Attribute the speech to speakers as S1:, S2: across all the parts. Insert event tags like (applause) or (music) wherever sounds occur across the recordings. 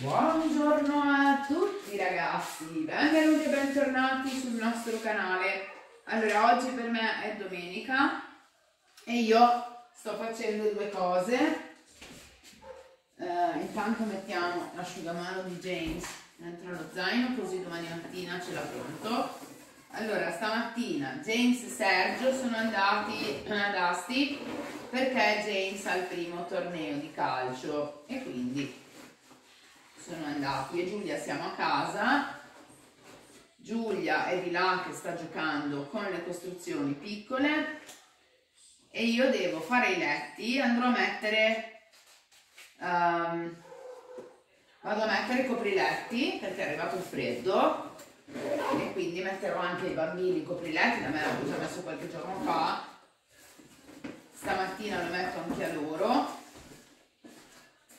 S1: Buongiorno a tutti ragazzi, benvenuti e bentornati sul nostro canale. Allora, oggi per me è domenica e io sto facendo due cose. Uh, intanto mettiamo l'asciugamano di James dentro lo zaino così domani mattina ce l'ha pronto. Allora, stamattina James e Sergio sono andati ad Asti perché James ha il primo torneo di calcio e quindi sono andati e Giulia siamo a casa. Giulia è di là che sta giocando con le costruzioni piccole. E io devo fare i letti andrò a mettere um, vado a mettere i copriletti perché è arrivato il freddo. E quindi metterò anche i bambini i copriletti da me l'ho messo qualche giorno fa. Stamattina lo metto anche a loro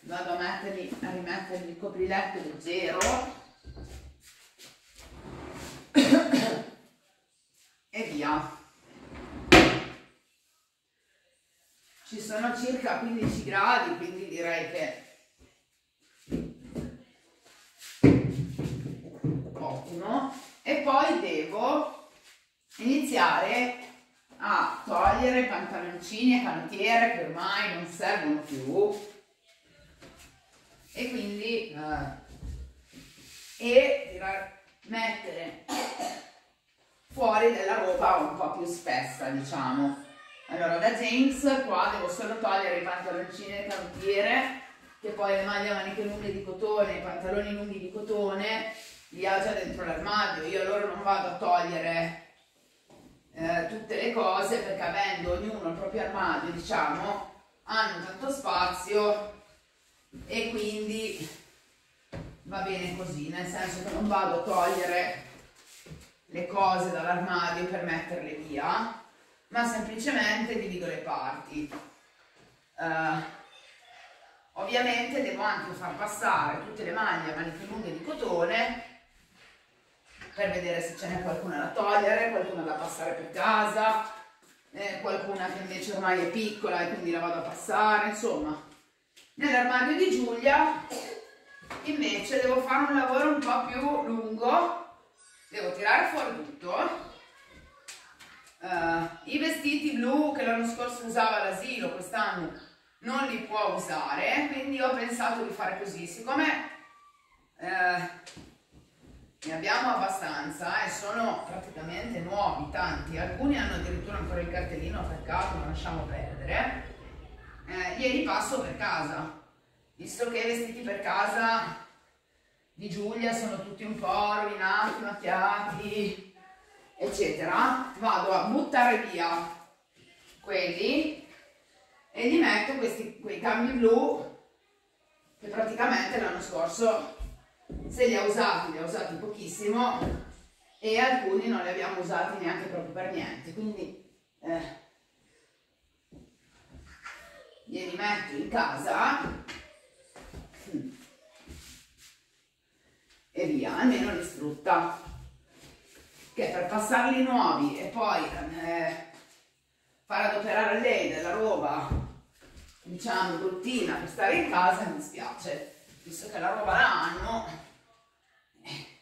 S1: vado a, metterli, a rimettergli il copriletto leggero. (coughs) E via. Ci sono circa 15 gradi quindi direi che ottimo. E poi devo iniziare a togliere pantaloncini e canottiere che ormai non servono più e quindi uh, e mettere fuori della roba un po' più spessa diciamo. Allora da James qua devo solo togliere i pantaloncini e canottiere che poi le maglie a maniche lunghe di cotone i pantaloni lunghi di cotone li ha già dentro l'armadio. Io allora non vado a togliere eh, tutte le cose perché avendo ognuno il proprio armadio diciamo hanno tanto spazio e quindi va bene così, nel senso che non vado a togliere le cose dall'armadio per metterle via, ma semplicemente divido le parti. Uh, ovviamente devo anche far passare tutte le maglie a maniche lunghe di cotone per vedere se ce n'è qualcuna da togliere, qualcuna da passare per casa, eh, qualcuna che invece ormai è piccola e quindi la vado a passare, insomma Nell'armadio di Giulia invece devo fare un lavoro un po' più lungo, devo tirare fuori tutto. Uh, I vestiti blu che l'anno scorso usava all'asilo, quest'anno non li può usare, quindi ho pensato di fare così. Siccome uh, ne abbiamo abbastanza e sono praticamente nuovi, tanti, alcuni hanno addirittura ancora il cartellino attaccato, ma lasciamo perdere eh, ieri passo per casa, visto che i vestiti per casa di Giulia sono tutti un po' rovinati, macchiati, eccetera, vado a buttare via quelli e gli metto questi, quei cambi blu che praticamente l'anno scorso se li ha usati, li ha usati pochissimo e alcuni non li abbiamo usati neanche proprio per niente, quindi eh, glieli metto in casa. E via, almeno li sfrutta. Che per passarli nuovi e poi eh, far adoperare lei della roba diciamo bruttina per stare in casa mi spiace visto che la roba la hanno eh,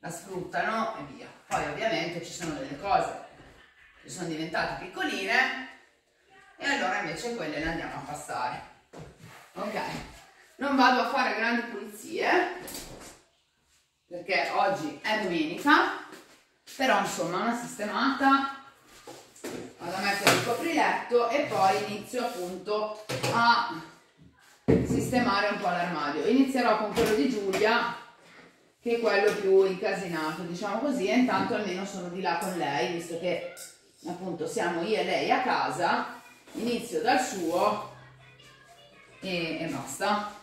S1: la sfruttano e via. Poi ovviamente ci sono delle cose che sono diventate piccoline e allora invece quelle le andiamo a passare. Ok. Non vado a fare grandi pulizie perché oggi è domenica però insomma una sistemata. Vado a mettere il copriletto e poi inizio appunto a sistemare un po' l'armadio. Inizierò con quello di Giulia che è quello più incasinato diciamo così e intanto almeno sono di là con lei visto che appunto siamo io e lei a casa inizio dal suo e, e basta.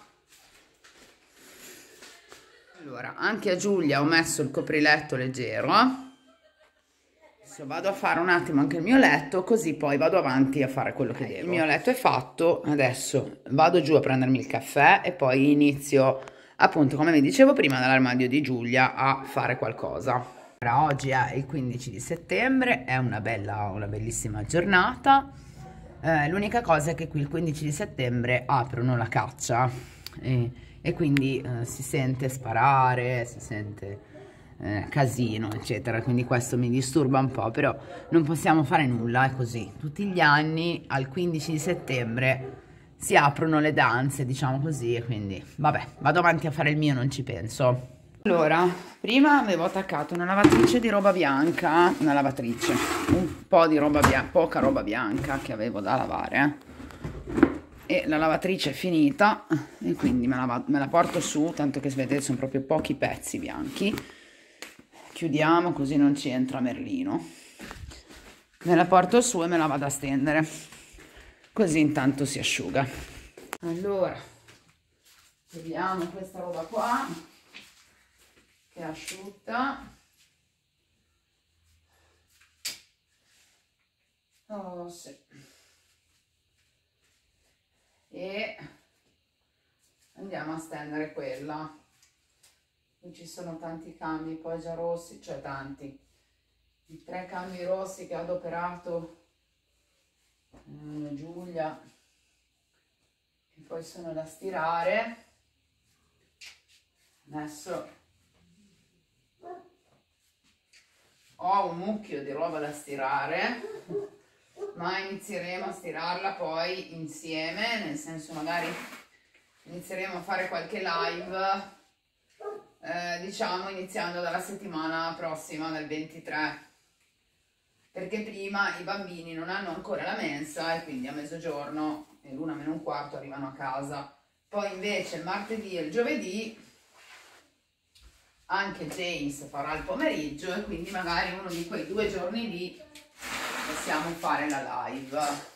S1: Allora anche a Giulia ho messo il copriletto leggero. Adesso vado a fare un attimo anche il mio letto così poi vado avanti a fare quello che devo il mio letto è fatto. Adesso vado giù a prendermi il caffè e poi inizio appunto come vi dicevo prima dall'armadio di Giulia a fare qualcosa. Oggi è il 15 di settembre è una bella una bellissima giornata eh, l'unica cosa è che qui il 15 di settembre aprono la caccia e, e quindi eh, si sente sparare, si sente eh, casino, eccetera. Quindi questo mi disturba un po', però non possiamo fare nulla, è così. Tutti gli anni al 15 di settembre si aprono le danze, diciamo così, e quindi vabbè, vado avanti a fare il mio, non ci penso. Allora, prima avevo attaccato una lavatrice di roba bianca, una lavatrice, un po' di roba bianca, poca roba bianca che avevo da lavare, eh. e la lavatrice è finita e quindi me la, me la porto su, tanto che vedete sono proprio pochi pezzi bianchi. Chiudiamo così non ci entra Merlino. Me la porto su e me la vado a stendere, così intanto si asciuga. Allora, vediamo questa roba qua è asciutta. Oh sì. E andiamo a stendere quella. Qui ci sono tanti cambi poi già rossi cioè tanti. I tre cambi rossi che ha adoperato eh, Giulia che poi sono da stirare. Adesso ho un mucchio di roba da stirare. Ma inizieremo a stirarla poi insieme nel senso magari inizieremo a fare qualche live eh, diciamo iniziando dalla settimana prossima del 23 perché prima i bambini non hanno ancora la mensa e quindi a mezzogiorno e l'una meno un quarto arrivano a casa. Poi invece martedì e il giovedì anche James farà il pomeriggio e quindi magari uno di quei due giorni lì possiamo fare la live.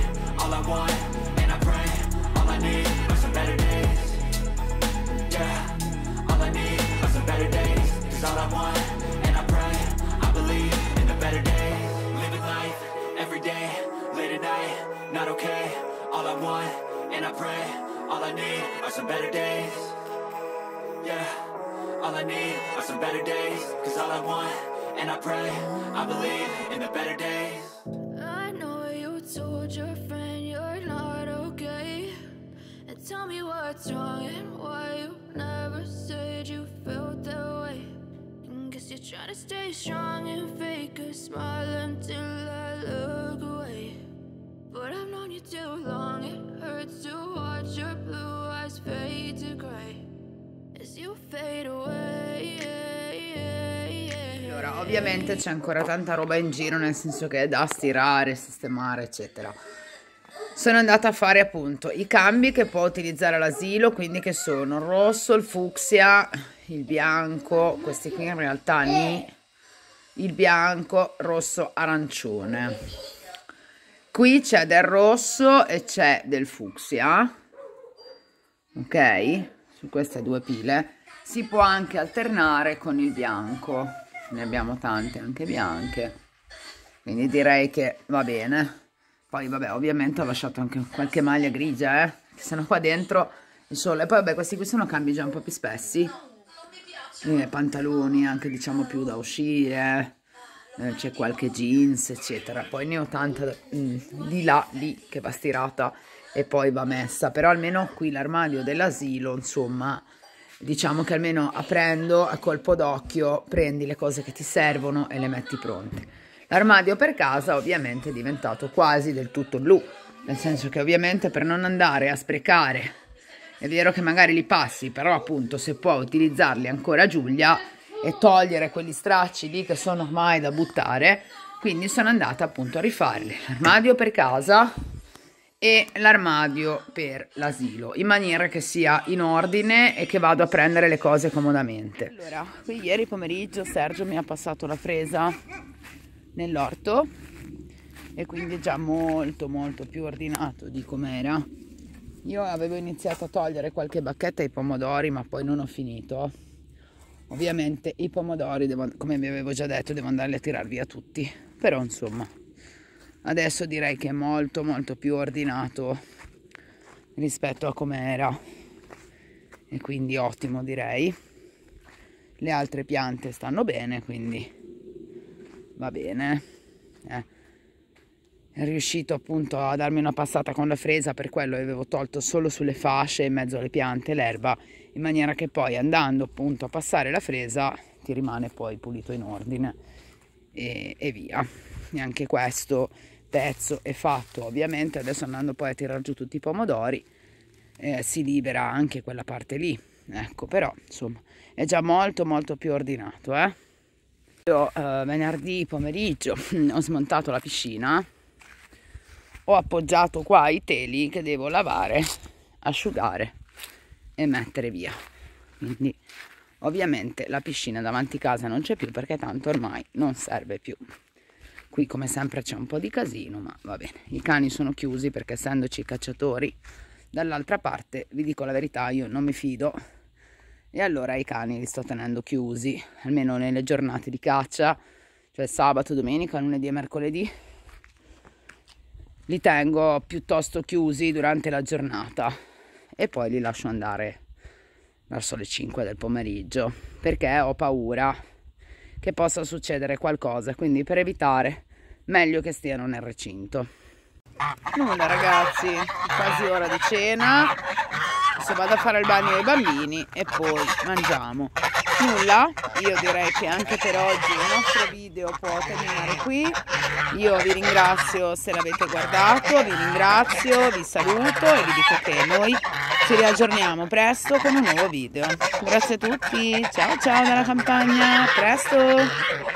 S2: what's wrong and why you never said you felt that way. And guess you're trying to stay strong and fake a smile until I look away. But I've known you too long, it hurts to watch your blue eyes fade to gray as you fade away.
S1: Allora, ovviamente c'è ancora tanta roba in giro, nel senso che è da stirare, sistemare, eccetera. Sono andata a fare appunto i cambi che può utilizzare l'asilo, quindi che sono il rosso, il fucsia, il bianco, questi qui in realtà ni, il bianco, rosso, arancione. Qui c'è del rosso e c'è del fucsia, ok? Su queste due pile. Si può anche alternare con il bianco, ne abbiamo tante anche bianche, quindi direi che va bene. Poi vabbè, ovviamente ho lasciato anche qualche maglia grigia, eh, che sennò qua dentro il sole. Poi vabbè, questi qui sono cambi già un po' più spessi. Eh, pantaloni anche diciamo più da uscire, eh, c'è qualche jeans, eccetera. Poi ne ho tanta mm, di là, lì, che va stirata e poi va messa. Però almeno qui l'armadio dell'asilo, insomma, diciamo che almeno aprendo a colpo d'occhio prendi le cose che ti servono e le metti pronte. L'armadio per casa ovviamente è diventato quasi del tutto blu, nel senso che ovviamente per non andare a sprecare, è vero che magari li passi, però appunto se può utilizzarli ancora Giulia e togliere quegli stracci lì che sono ormai da buttare, quindi sono andata appunto a rifarli. L'armadio per casa e l'armadio per l'asilo, in maniera che sia in ordine e che vado a prendere le cose comodamente. Allora, qui ieri pomeriggio Sergio mi ha passato la fresa nell'orto e quindi è già molto molto più ordinato di com'era. Io avevo iniziato a togliere qualche bacchetta ai pomodori ma poi non ho finito. Ovviamente i pomodori, devo, come vi avevo già detto, devo andarli a tirar via tutti. Però insomma, adesso direi che è molto molto più ordinato rispetto a com'era. E quindi ottimo direi. Le altre piante stanno bene, quindi va bene. Eh. è riuscito appunto a darmi una passata con la fresa, per quello avevo tolto solo sulle fasce in mezzo alle piante l'erba, in maniera che poi andando appunto a passare la fresa ti rimane poi pulito in ordine e, e via. E anche questo pezzo è fatto ovviamente, adesso andando poi a tirare giù tutti i pomodori eh, si libera anche quella parte lì, ecco però insomma è già molto molto più ordinato eh. Io eh, venerdì pomeriggio (clears throat) ho smontato la piscina ho appoggiato qua i teli che devo lavare, asciugare e mettere via. Quindi ovviamente la piscina davanti casa non c'è più perché tanto ormai non serve più. Qui come sempre c'è un po' di casino, ma va bene. I cani sono chiusi perché essendoci i cacciatori dall'altra parte, vi dico la verità, io non mi fido e allora i cani li sto tenendo chiusi, almeno nelle giornate di caccia, cioè sabato, domenica, lunedì e mercoledì li tengo piuttosto chiusi durante la giornata e poi li lascio andare verso le 5 del pomeriggio perché ho paura che possa succedere qualcosa quindi per evitare meglio che stiano nel recinto. Nulla ragazzi quasi ora di cena adesso vado a fare il bagno ai bambini e poi mangiamo. Nulla io direi che anche per oggi il nostro video può terminare qui. Io vi ringrazio se l'avete guardato vi ringrazio vi saluto e vi dico che noi ci riaggiorniamo presto con un nuovo video. Grazie a tutti ciao ciao dalla campagna presto